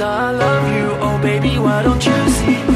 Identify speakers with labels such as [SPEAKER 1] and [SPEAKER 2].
[SPEAKER 1] I love you. Oh, baby, why don't you see?